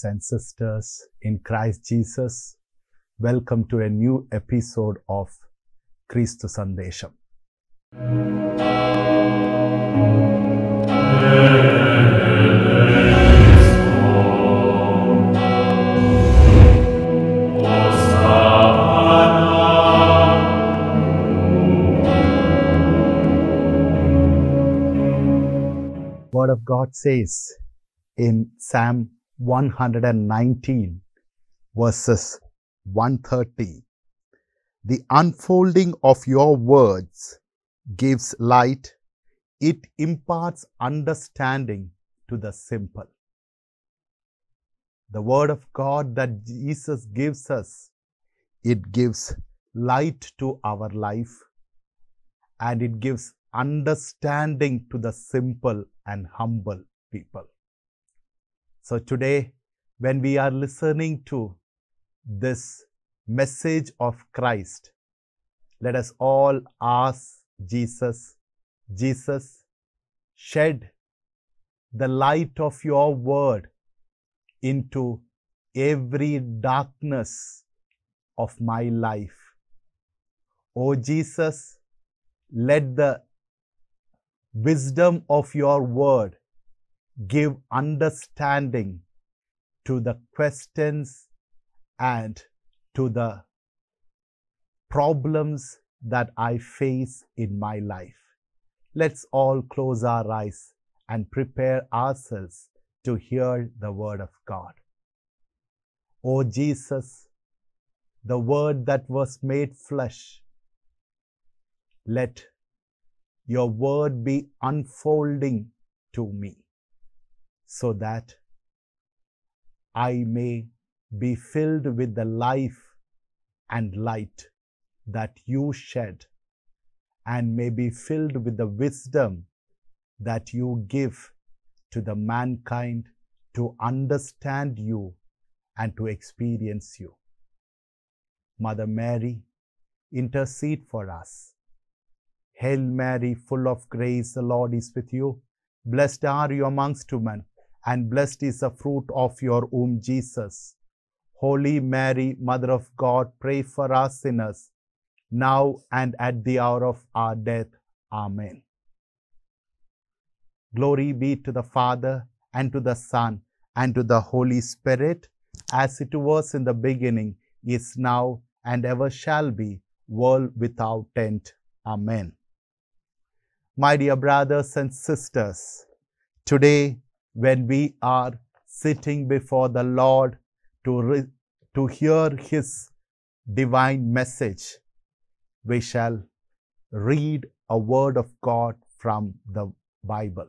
Brothers and sisters in Christ Jesus, welcome to a new episode of Kristu Sandesham. Word of God says in Psalm 119 verses 130 the unfolding of your words gives light. It imparts understanding to the simple. The word of god that jesus gives us it gives light to our life and it gives understanding to the simple and humble people so today when we are listening to this message of Christ, let us all ask Jesus, Jesus, shed the light of your word into every darkness of my life. O Jesus, let the wisdom of your word give understanding to the questions and to the problems that I face in my life. Let's all close our eyes and prepare ourselves to hear the word of God. O Jesus, the word that was made flesh, let your word be unfolding to me so that I may be filled with the life and light that you shed, and may be filled with the wisdom that you give to the mankind to understand you and to experience you. Mother Mary, intercede for us. Hail Mary, full of grace, the Lord is with you. Blessed are you amongst women, and blessed is the fruit of your womb, Jesus. Holy Mary, Mother of God, pray for us sinners, now and at the hour of our death. Amen. Glory be to the Father, and to the Son, and to the Holy Spirit, as it was in the beginning, is now, and ever shall be, world without end. Amen. My dear brothers and sisters, today when we are sitting before the Lord to, re- to hear His divine message, we shall read a word of God from the Bible.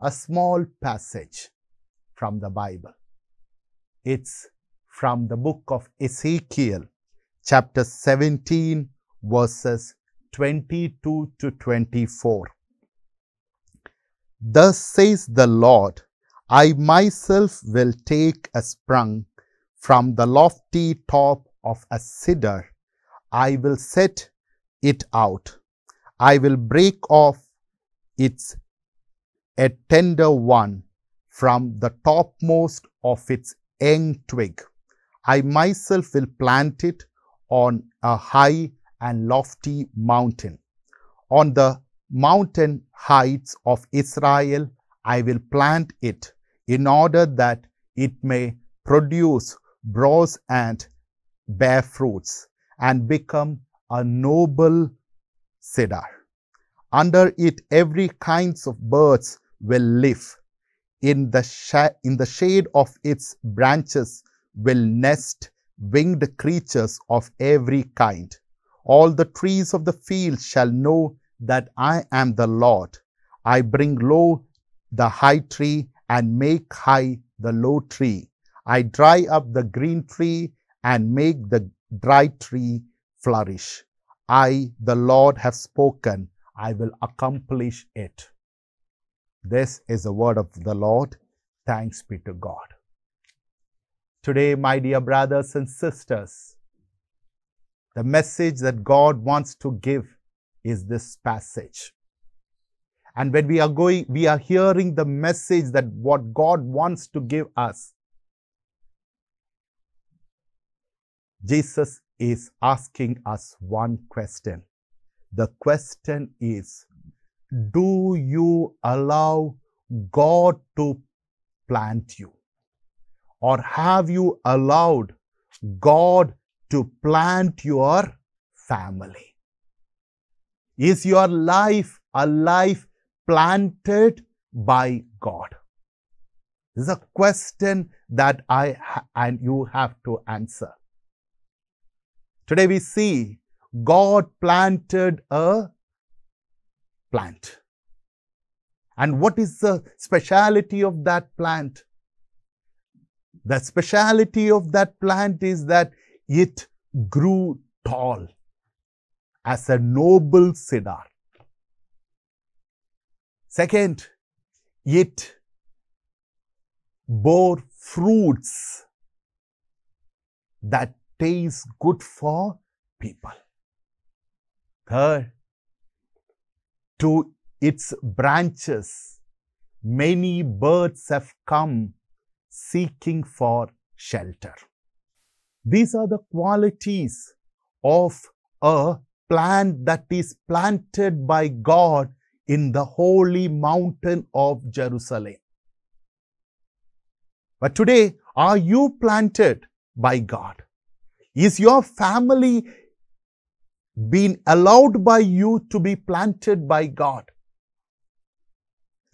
A small passage from the Bible. It's from the book of Ezekiel, chapter 17, verses 22 to 24. Thus says the Lord, I myself will take a sprung from the lofty top of a cedar. I will set it out. I will break off its a tender one from the topmost of its young twig. I myself will plant it on a high and lofty mountain. On the mountain heights of Israel, I will plant it in order that it may produce brose and bear fruits and become a noble cedar. Under it, every kinds of birds will live. In the, in the shade of its branches will nest winged creatures of every kind. All the trees of the field shall know that I am the Lord. I bring low the high tree and make high the low tree. I dry up the green tree and make the dry tree flourish. I, the Lord, have spoken. I will accomplish it. This is the word of the Lord. Thanks be to God. Today, my dear brothers and sisters, the message that God wants to give is this passage. And when we are going, we are hearing the message that what God wants to give us. Jesus is asking us one question. The question is, do you allow God to plant you? Or have you allowed God to plant your family? Is your life a life planted by God? This is a question that I and you have to answer. Today we see God planted a plant. And what is the speciality of that plant? The speciality of that plant is that it grew tall as a noble cedar. Second, it bore fruits that taste good for people. Third, to its branches, many birds have come seeking for shelter. These are the qualities of a plant that is planted by God in the holy mountain of Jerusalem. But today, are you planted by God? Is your family being allowed by you to be planted by God?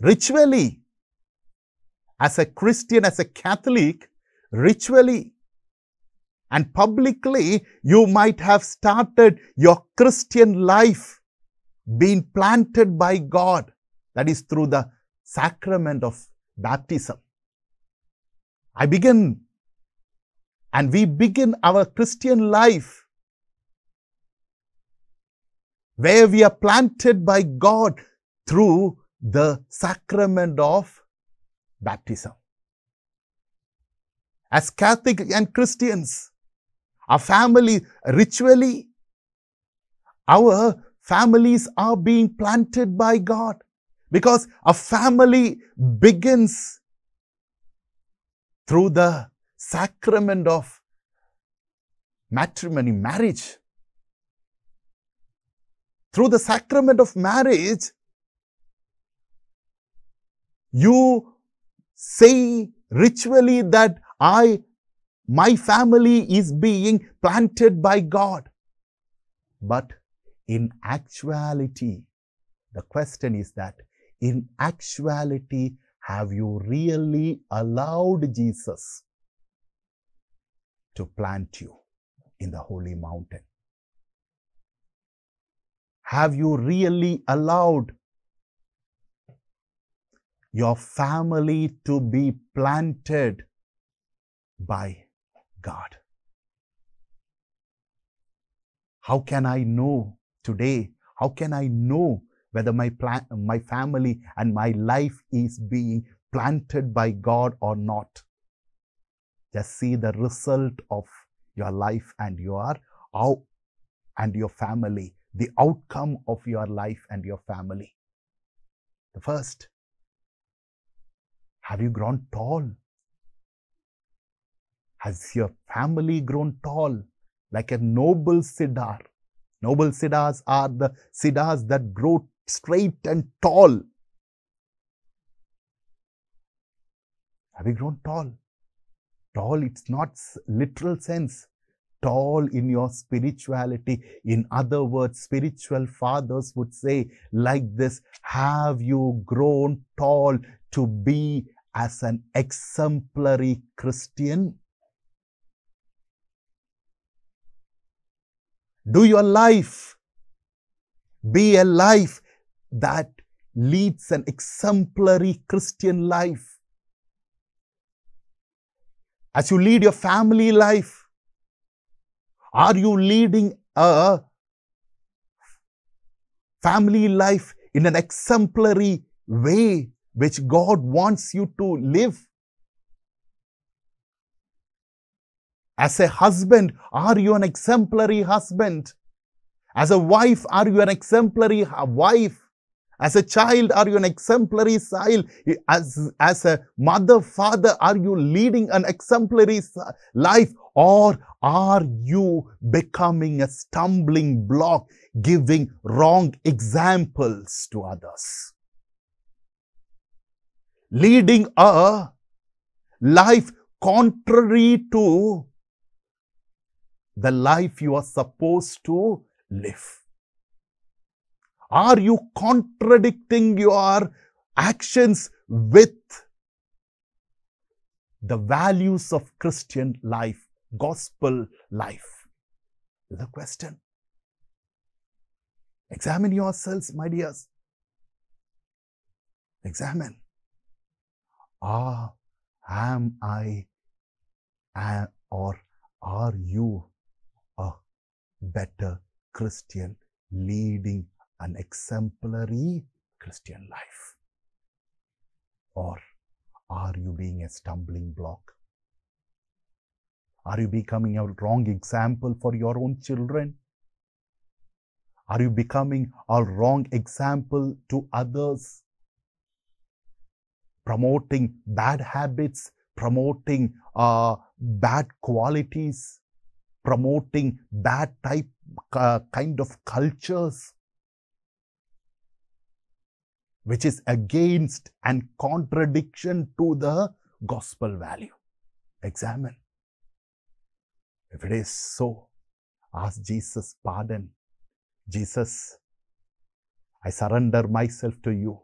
Ritually, as a Christian, as a Catholic, ritually and publicly, you might have started your Christian life being planted by God. That is through the sacrament of baptism. I begin and we begin our Christian life where we are planted by God through the sacrament of baptism. As Catholic and Christians, our family ritually, our families are being planted by God because a family begins through the sacrament of matrimony, marriage. Through the sacrament of marriage, you say ritually that I, my family is being planted by God. But in actuality, the question is that in actuality, have you really allowed Jesus to plant you in the holy mountain? Have you really allowed your family to be planted by God? How can I know today? How can I know whether my plan, my family and my life is being planted by God or not? Just see the result of your life and your and your family, the outcome of your life and your family. The first, have you grown tall? Has your family grown tall like a noble cedar? Noble cedars are the cedars that grow straight and tall. Have you grown tall? Tall, it's not literal sense. Tall in your spirituality. In other words, spiritual fathers would say like this, have you grown tall to be as an exemplary Christian? Do your life be a life that leads an exemplary Christian life? As you lead your family life, are you leading a family life in an exemplary way which God wants you to live? As a husband, are you an exemplary husband? As a wife, are you an exemplary wife? As a child, are you an exemplary child? As, as a mother, father, are you leading an exemplary life? Or are you becoming a stumbling block, giving wrong examples to others? Leading a life contrary to the life you are supposed to live. Are you contradicting your actions with the values of Christian life, gospel life? The question. Examine yourselves, my dears. Examine. Ah, am I or are you a better Christian leading an exemplary Christian life? Or are you being a stumbling block? Are you becoming a wrong example for your own children? Are you becoming a wrong example to others? Promoting bad habits, promoting uh, bad qualities, promoting bad type uh, kind of cultures which is against and contradiction to the gospel value. Examine. If it is so, ask Jesus pardon. Jesus, I surrender myself to you.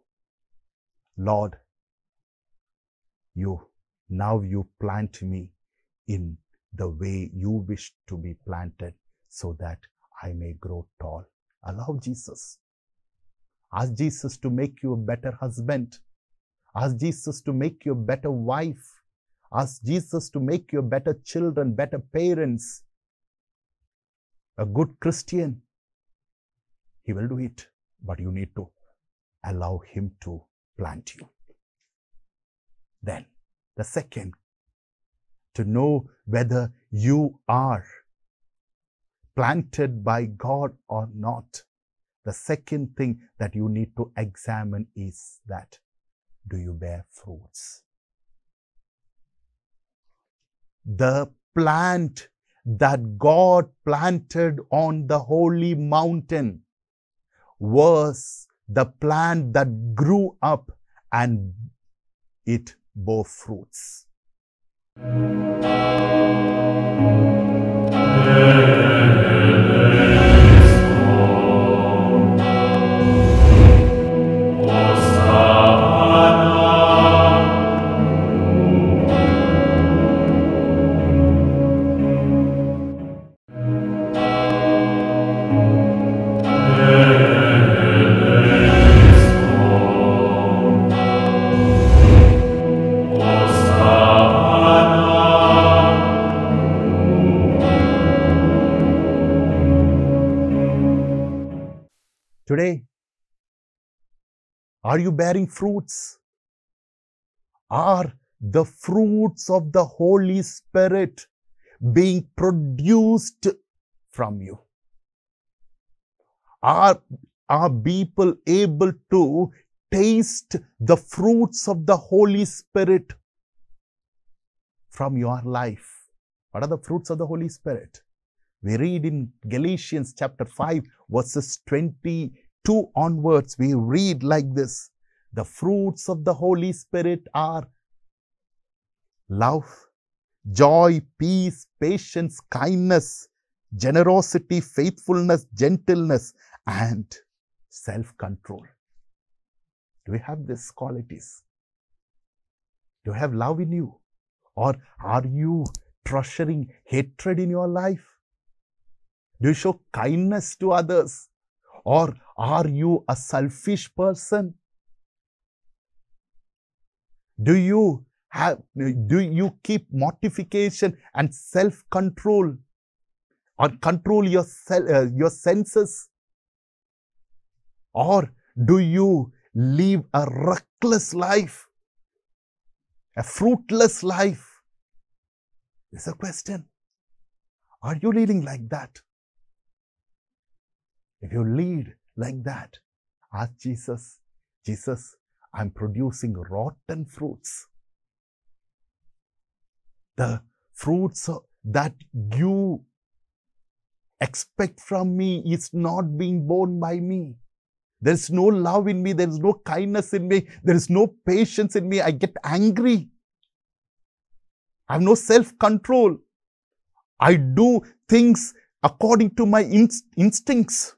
Lord, you, now you plant me in the way you wish to be planted so that I may grow tall. Allow Jesus. Ask Jesus to make you a better husband. Ask Jesus to make you a better wife. Ask Jesus to make you better children, better parents, a good Christian. He will do it, but you need to allow Him to plant you. Then, the second to know whether you are planted by God or not. The second thing that you need to examine is that do you bear fruits? The plant that God planted on the holy mountain was the plant that grew up and it bore fruits. Amen. Today, are you bearing fruits? Are the fruits of the Holy Spirit being produced from you? Are, are people able to taste the fruits of the Holy Spirit from your life? What are the fruits of the Holy Spirit? We read in Galatians chapter 5, verses 22 onwards, we read like this The fruits of the Holy Spirit are love, joy, peace, patience, kindness, generosity, faithfulness, gentleness, and self control. Do we have these qualities? Do you have love in you? Or are you treasuring hatred in your life? Do you show kindness to others? Or are you a selfish person? Do you have, do you keep mortification and self-control or control your, uh, your senses? Or do you live a reckless life, a fruitless life? Is a question. Are you leading like that? If you lead like that, ask Jesus, Jesus, I'm producing rotten fruits. The fruits that you expect from me is not being borne by me. There's no love in me. There's no kindness in me. There is no patience in me. I get angry. I have no self control. I do things according to my inst- instincts.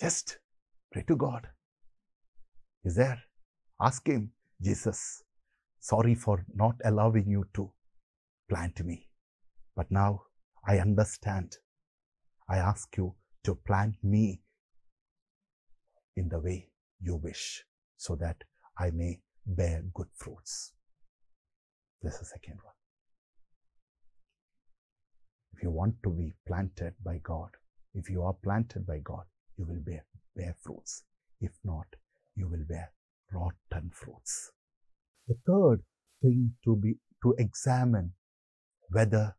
Just pray to God. Is there? Ask Him, Jesus, sorry for not allowing you to plant me. But now I understand. I ask you to plant me in the way you wish so that I may bear good fruits. This is the second one. If you want to be planted by God, if you are planted by God, you will bear, bear fruits. If not, you will bear rotten fruits. The third thing to be to examine whether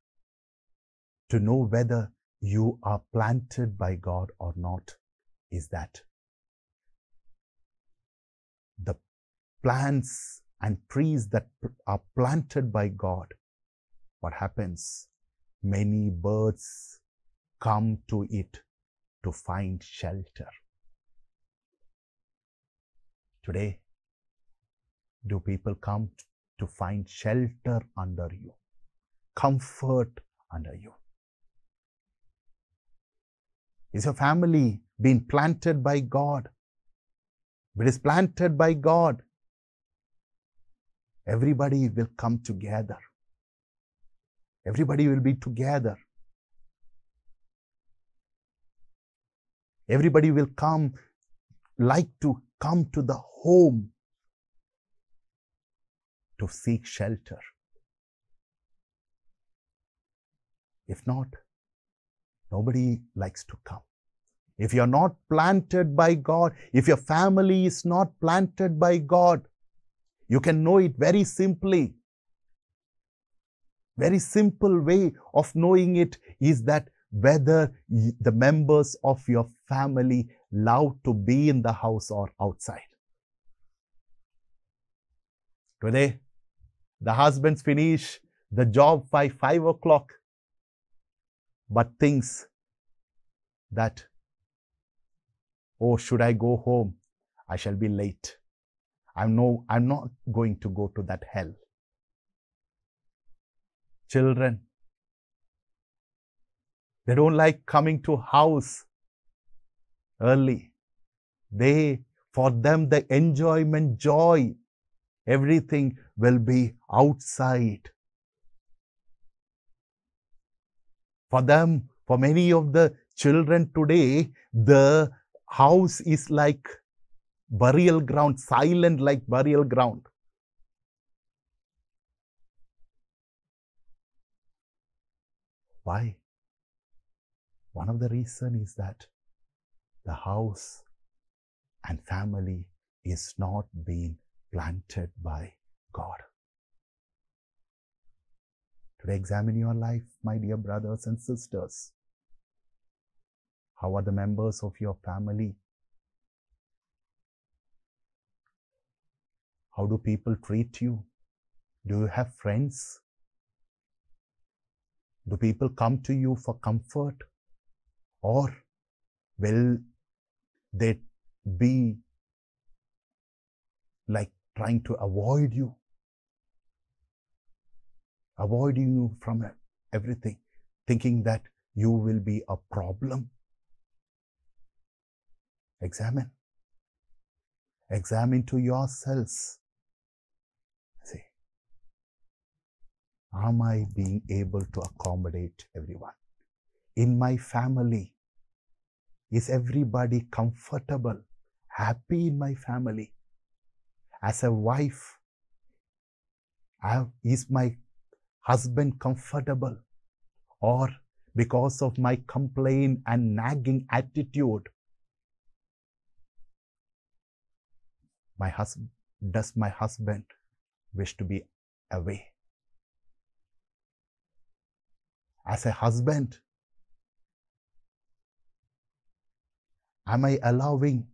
to know whether you are planted by God or not is that the plants and trees that are planted by God, what happens? Many birds come to it to find shelter. Today, do people come to find shelter under you, comfort under you? Is your family being planted by God? It is planted by God, everybody will come together. Everybody will be together. Everybody will come, like to come to the home to seek shelter. If not, nobody likes to come. If you're not planted by God, if your family is not planted by God, you can know it very simply. Very simple way of knowing it is that whether the members of your family love to be in the house or outside. Today, the husbands finish the job by five o'clock, but thinks that, oh, should I go home? I shall be late. I'm no, I'm not going to go to that hell. Children, they don't like coming to house early. They, for them, the enjoyment, joy, everything will be outside. For them, for many of the children today, the house is like burial ground, silent like burial ground. Why? One of the reason is that the house and family is not being planted by God. Today, examine your life, my dear brothers and sisters. How are the members of your family? How do people treat you? Do you have friends? Do people come to you for comfort? Or will they be like trying to avoid you? Avoiding you from everything, thinking that you will be a problem? Examine. Examine to yourselves. See, am I being able to accommodate everyone? In my family, is everybody comfortable, happy in my family? As a wife, is my husband comfortable? Or because of my complaint and nagging attitude, my husband does my husband wish to be away as a husband am i allowing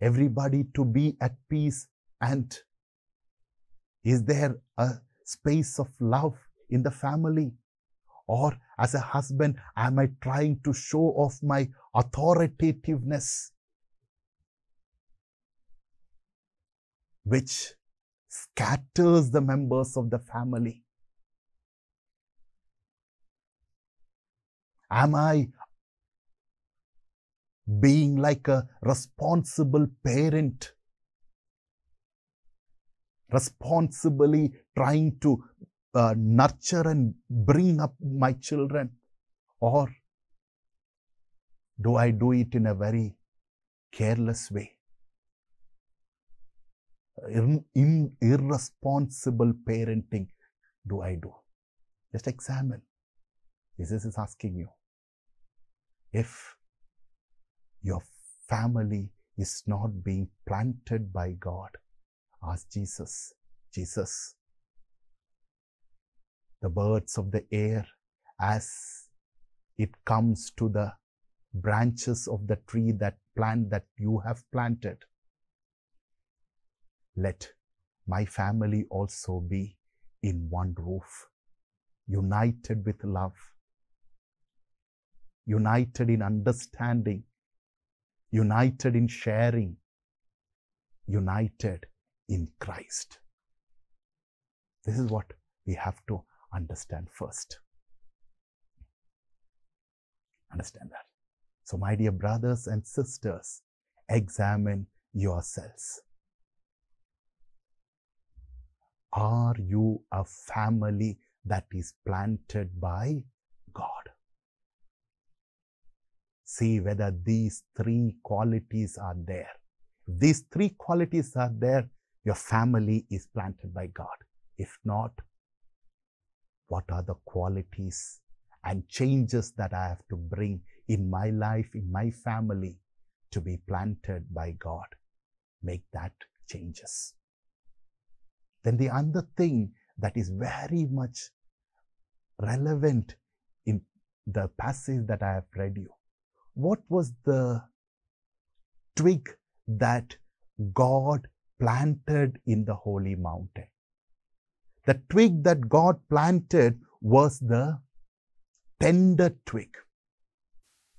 everybody to be at peace and is there a space of love in the family? Or as a husband, am I trying to show off my authoritativeness? Which scatters the members of the family. Am I being like a responsible parent, responsibly trying to uh, nurture and bring up my children? Or do I do it in a very careless way? In, irresponsible parenting do I do? Just examine. Jesus is asking you if your family is not being planted by God, ask Jesus, Jesus, the birds of the air as it comes to the branches of the tree that plant that you have planted. Let my family also be in one roof, united with love, united in understanding, united in sharing, united in Christ. This is what we have to understand first. Understand that. So, my dear brothers and sisters, examine yourselves. Are you a family that is planted by God? See whether these three qualities are there. If these three qualities are there, your family is planted by God. If not, what are the qualities and changes that I have to bring in my life, in my family to be planted by God. Make that changes. Then the other thing that is very much relevant in the passage that I have read you. What was the twig that God planted in the holy mountain? The twig that God planted was the tender twig.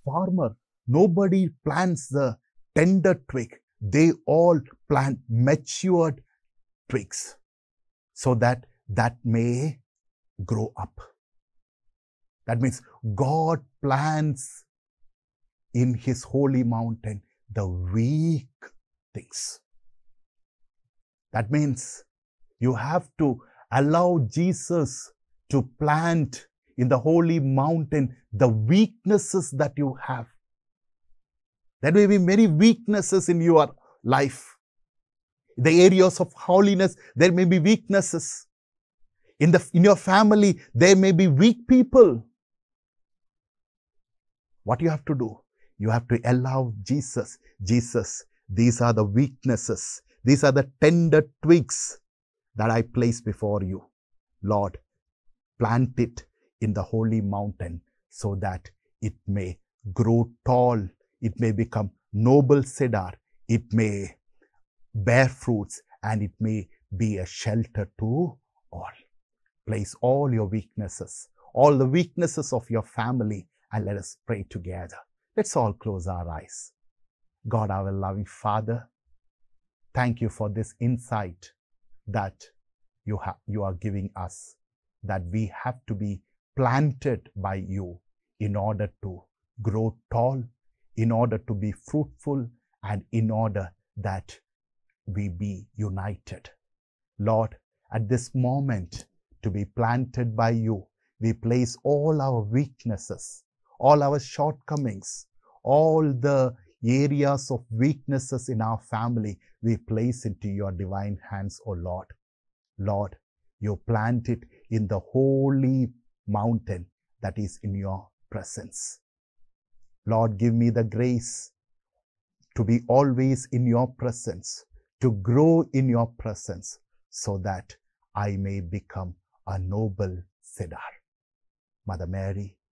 Farmer, nobody plants the tender twig. They all plant matured twigs so that that may grow up. That means God plants in his holy mountain the weak things. That means you have to Allow Jesus to plant in the holy mountain the weaknesses that you have. There may be many weaknesses in your life. The areas of holiness, there may be weaknesses. In, the, in your family, there may be weak people. What you have to do? You have to allow Jesus. Jesus, these are the weaknesses. These are the tender twigs that I place before you. Lord, plant it in the holy mountain so that it may grow tall, it may become noble cedar, it may bear fruits, and it may be a shelter to all. Place all your weaknesses, all the weaknesses of your family, and let us pray together. Let's all close our eyes. God, our loving Father, thank you for this insight that you, ha- you are giving us, that we have to be planted by you in order to grow tall, in order to be fruitful, and in order that we be united. Lord, at this moment, to be planted by you, we place all our weaknesses, all our shortcomings, all the areas of weaknesses in our family, we place into your divine hands, O Lord. Lord, you plant it in the holy mountain that is in your presence. Lord, give me the grace to be always in your presence, to grow in your presence, so that I may become a noble cedar. Mother Mary,